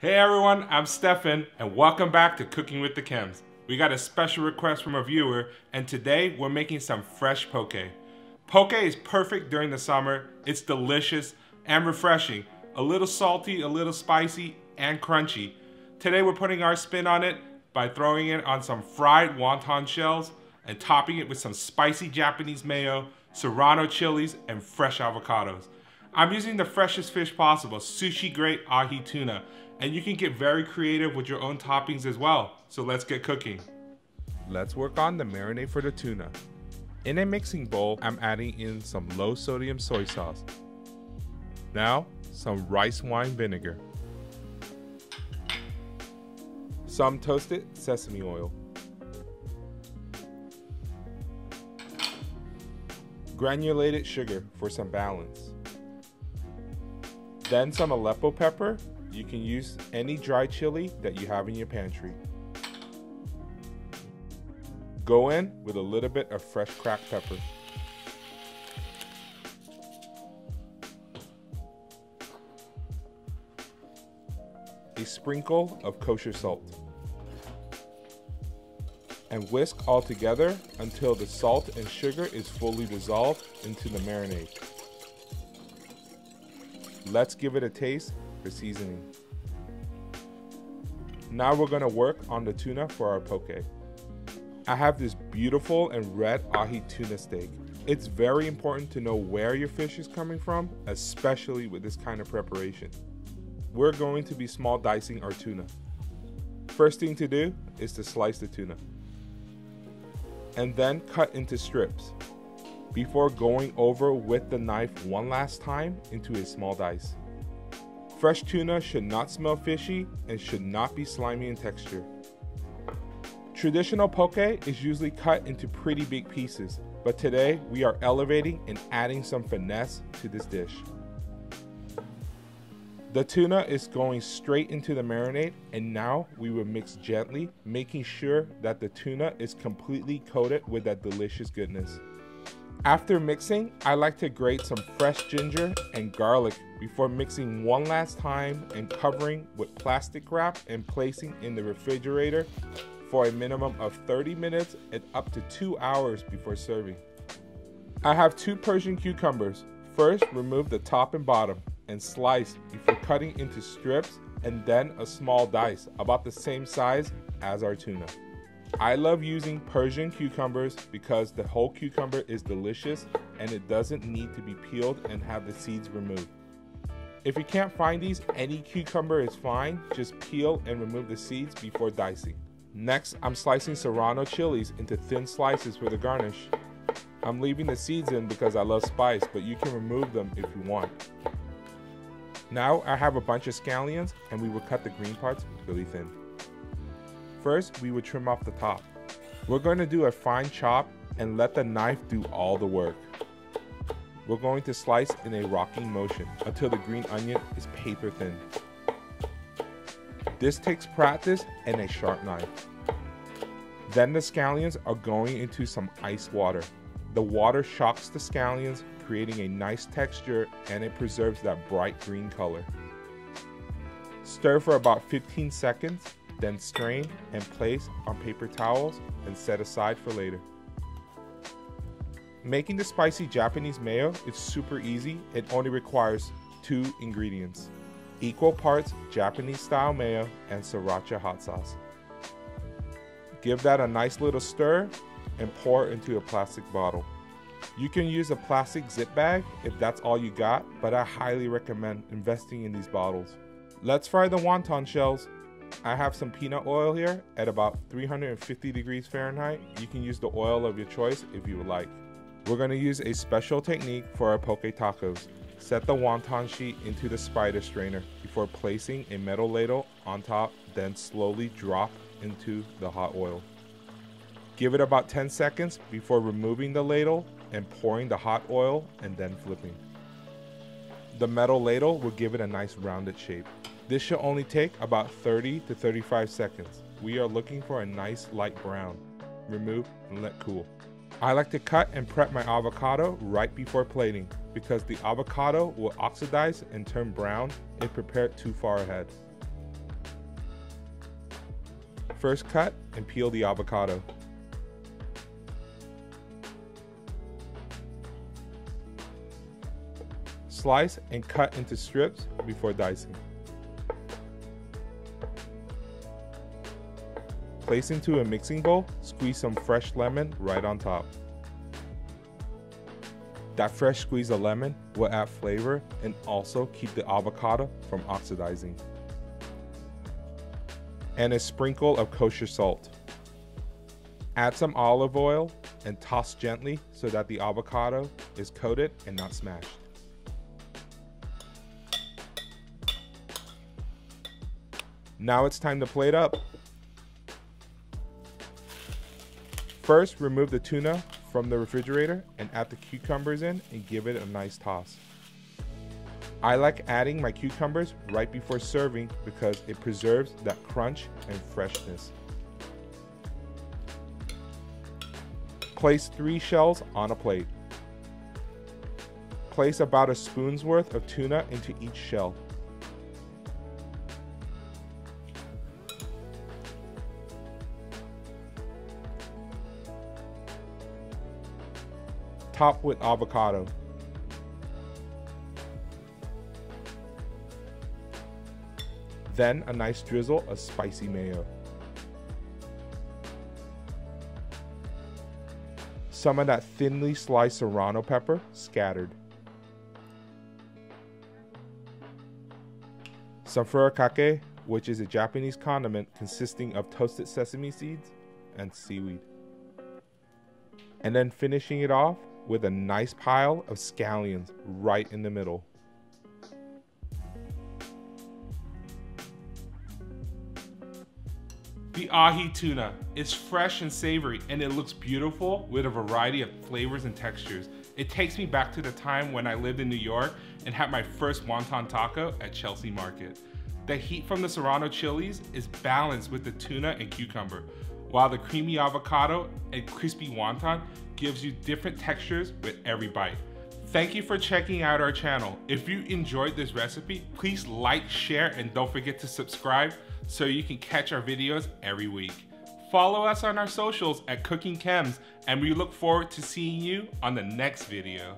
Hey everyone, I'm Stefan, and welcome back to Cooking with the Kems. We got a special request from a viewer, and today we're making some fresh poke. Poke is perfect during the summer, it's delicious and refreshing, a little salty, a little spicy, and crunchy. Today we're putting our spin on it by throwing it on some fried wonton shells and topping it with some spicy Japanese mayo, serrano chilies, and fresh avocados. I'm using the freshest fish possible, sushi grade ahi tuna, and you can get very creative with your own toppings as well. So let's get cooking. Let's work on the marinade for the tuna. In a mixing bowl, I'm adding in some low sodium soy sauce. Now, some rice wine vinegar. Some toasted sesame oil. Granulated sugar for some balance. Then some Aleppo pepper. You can use any dry chili that you have in your pantry. Go in with a little bit of fresh cracked pepper. A sprinkle of kosher salt. And whisk all together until the salt and sugar is fully dissolved into the marinade. Let's give it a taste for seasoning. Now we're gonna work on the tuna for our poke. I have this beautiful and red ahi tuna steak. It's very important to know where your fish is coming from, especially with this kind of preparation. We're going to be small dicing our tuna. First thing to do is to slice the tuna. And then cut into strips before going over with the knife one last time into a small dice. Fresh tuna should not smell fishy and should not be slimy in texture. Traditional poke is usually cut into pretty big pieces, but today we are elevating and adding some finesse to this dish. The tuna is going straight into the marinade and now we will mix gently, making sure that the tuna is completely coated with that delicious goodness. After mixing, I like to grate some fresh ginger and garlic before mixing one last time and covering with plastic wrap and placing in the refrigerator for a minimum of 30 minutes and up to 2 hours before serving. I have two Persian cucumbers. First, remove the top and bottom and slice before cutting into strips and then a small dice about the same size as our tuna. I love using Persian cucumbers because the whole cucumber is delicious and it doesn't need to be peeled and have the seeds removed. If you can't find these, any cucumber is fine, just peel and remove the seeds before dicing. Next, I'm slicing serrano chilies into thin slices for the garnish. I'm leaving the seeds in because I love spice, but you can remove them if you want. Now I have a bunch of scallions and we will cut the green parts really thin. First, we would trim off the top. We're going to do a fine chop and let the knife do all the work. We're going to slice in a rocking motion until the green onion is paper thin. This takes practice and a sharp knife. Then the scallions are going into some ice water. The water shocks the scallions, creating a nice texture and it preserves that bright green color. Stir for about 15 seconds then strain and place on paper towels and set aside for later. Making the spicy Japanese mayo is super easy and only requires two ingredients. Equal parts Japanese style mayo and sriracha hot sauce. Give that a nice little stir and pour into a plastic bottle. You can use a plastic zip bag if that's all you got, but I highly recommend investing in these bottles. Let's fry the wonton shells I have some peanut oil here at about 350 degrees Fahrenheit. You can use the oil of your choice if you would like. We're going to use a special technique for our poke tacos. Set the wonton sheet into the spider strainer before placing a metal ladle on top, then slowly drop into the hot oil. Give it about 10 seconds before removing the ladle and pouring the hot oil and then flipping. The metal ladle will give it a nice rounded shape. This should only take about 30 to 35 seconds. We are looking for a nice light brown. Remove and let cool. I like to cut and prep my avocado right before plating because the avocado will oxidize and turn brown if prepared too far ahead. First cut and peel the avocado. Slice and cut into strips before dicing. Place into a mixing bowl, squeeze some fresh lemon right on top. That fresh squeeze of lemon will add flavor and also keep the avocado from oxidizing. And a sprinkle of kosher salt. Add some olive oil and toss gently so that the avocado is coated and not smashed. Now it's time to plate up. First, remove the tuna from the refrigerator and add the cucumbers in and give it a nice toss. I like adding my cucumbers right before serving because it preserves that crunch and freshness. Place three shells on a plate. Place about a spoon's worth of tuna into each shell. Top with avocado. Then a nice drizzle of spicy mayo. Some of that thinly sliced serrano pepper scattered. Some furikake, which is a Japanese condiment consisting of toasted sesame seeds and seaweed. And then finishing it off with a nice pile of scallions right in the middle. The ahi tuna is fresh and savory and it looks beautiful with a variety of flavors and textures. It takes me back to the time when I lived in New York and had my first wonton taco at Chelsea Market. The heat from the serrano chilies is balanced with the tuna and cucumber, while the creamy avocado and crispy wonton gives you different textures with every bite. Thank you for checking out our channel. If you enjoyed this recipe, please like, share, and don't forget to subscribe so you can catch our videos every week. Follow us on our socials at Cooking Kems, and we look forward to seeing you on the next video.